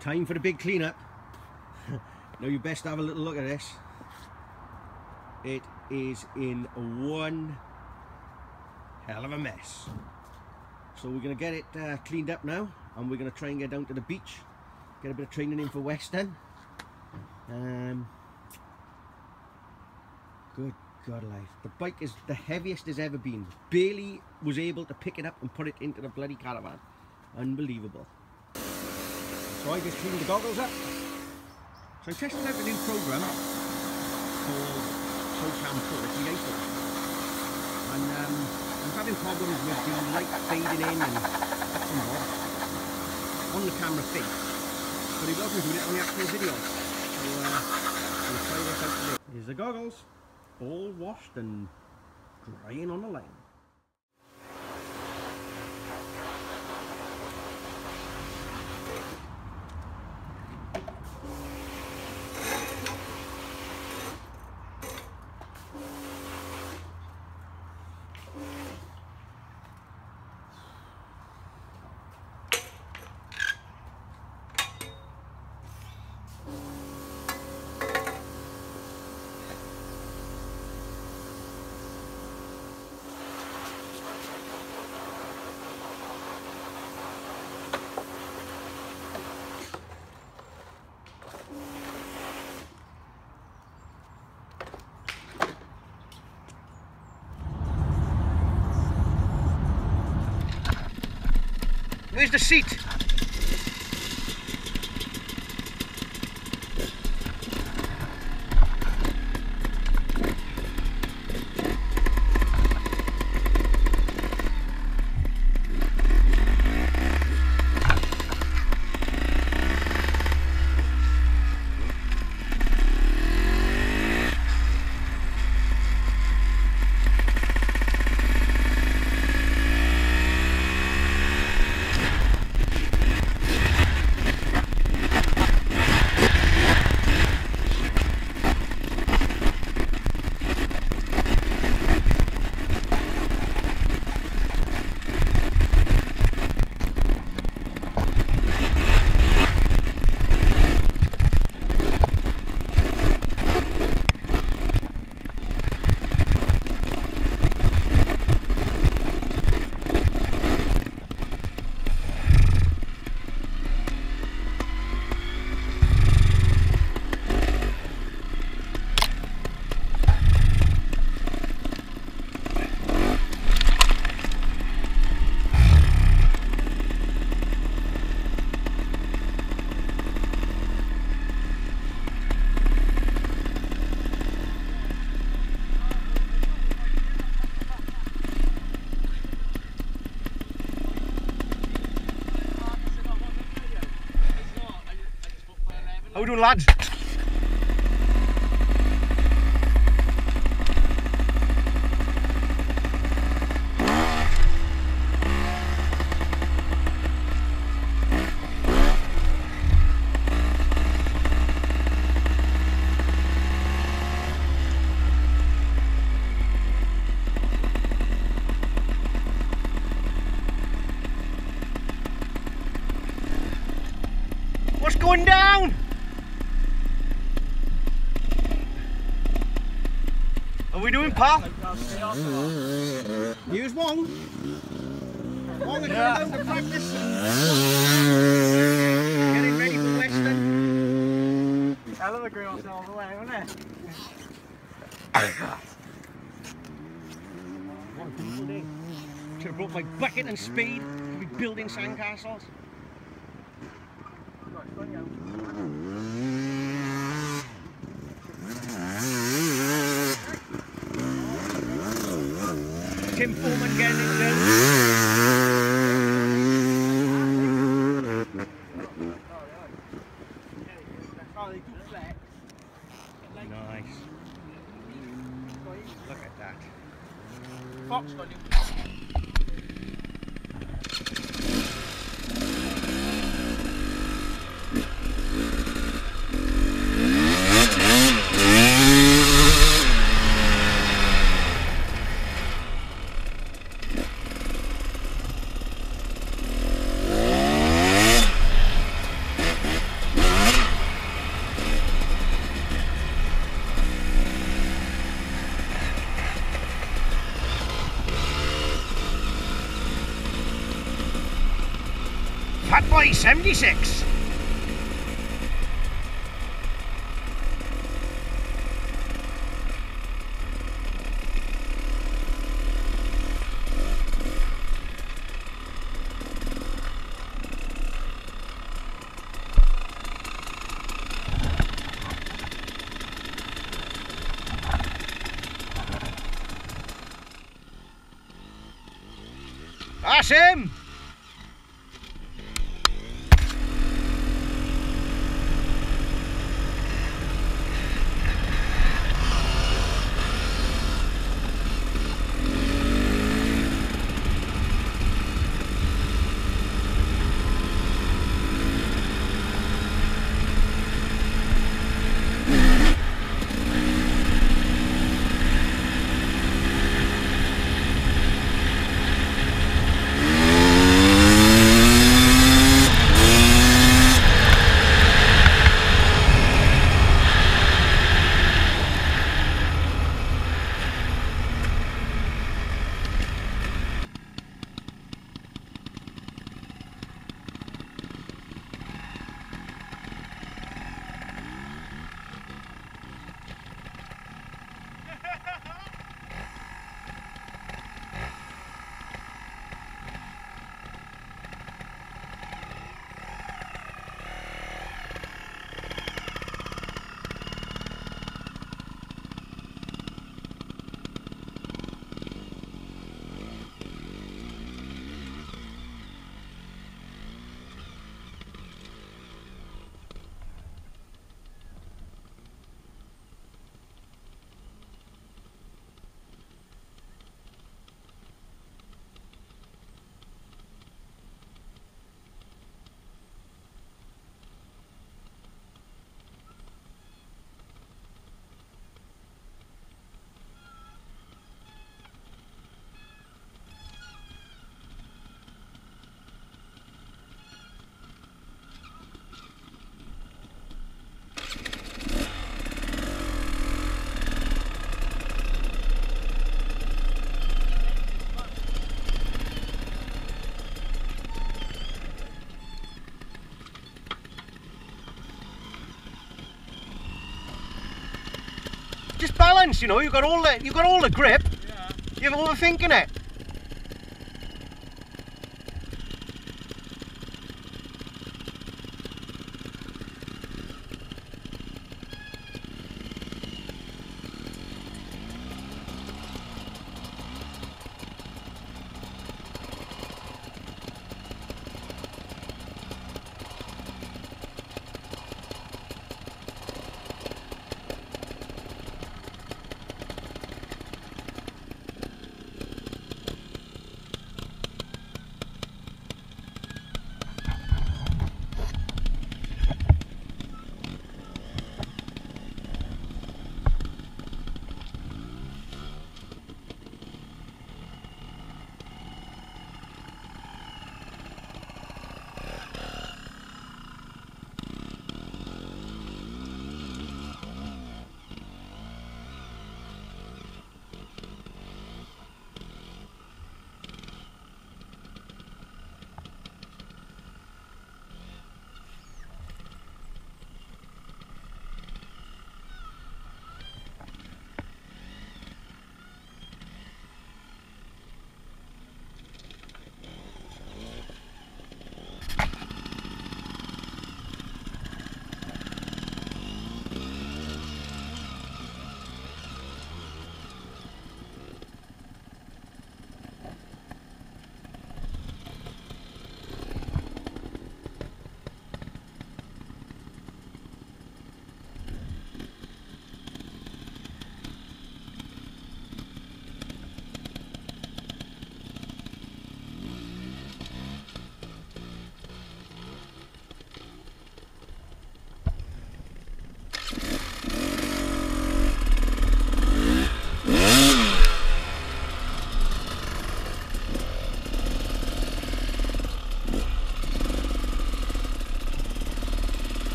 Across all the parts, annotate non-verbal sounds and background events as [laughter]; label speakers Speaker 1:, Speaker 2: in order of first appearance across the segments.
Speaker 1: time for the big cleanup. [laughs] now you best have a little look at this. It is in one hell of a mess. So we're going to get it uh, cleaned up now and we're going to try and get down to the beach. Get a bit of training in for Weston. Um, good God life. The bike is the heaviest it's ever been. Barely was able to pick it up and put it into the bloody caravan. Unbelievable. I just cleaned the goggles up. So testing out a new program called SoCam it's the iPhone. And um, I'm having problems with the light fading in and bits and bobs on the camera face. But it doesn't doing it on the actual video. So uh, we'll try this out today. Here's the goggles, all washed and drying on the line. Where's the seat? How we doing lads? What's going down? Are we doing pal? Here's one. One going down to practice. Getting ready for Weston.
Speaker 2: Hell of a grill all the way, wasn't it?
Speaker 1: What a beautiful day. Should have brought my bucket and spade to be building sandcastles. Tim Foreman getting it done.
Speaker 2: They do flex.
Speaker 1: Nice. Look at that.
Speaker 2: Fox got new
Speaker 1: by 76. That's him! Balance, you know, you've got all the you've got all the grip.
Speaker 2: Yeah.
Speaker 1: You're overthinking it.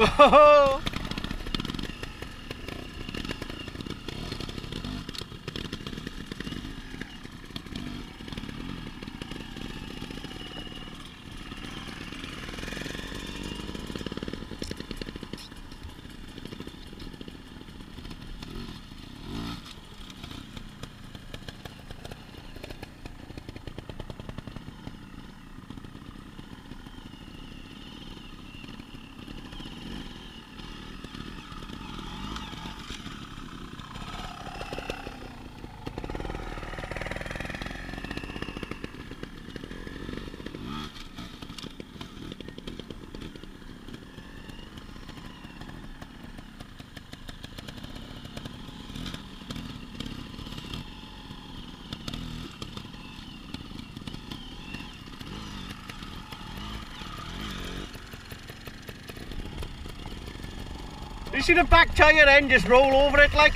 Speaker 1: Oh! [laughs] You see the back tyre then just roll over it like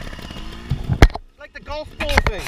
Speaker 1: like the golf ball thing.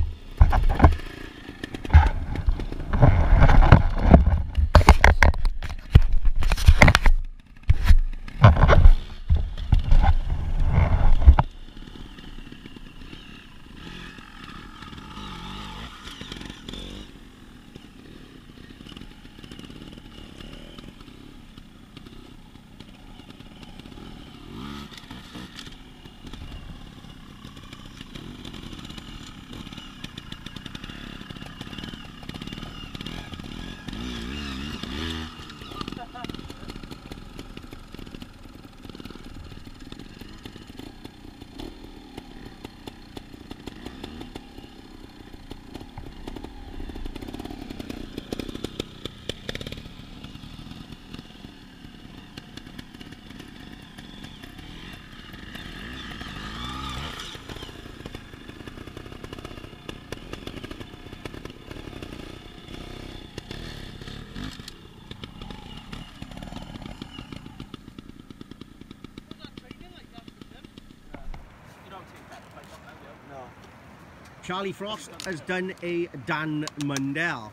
Speaker 1: Charlie Frost has done a Dan Mundell.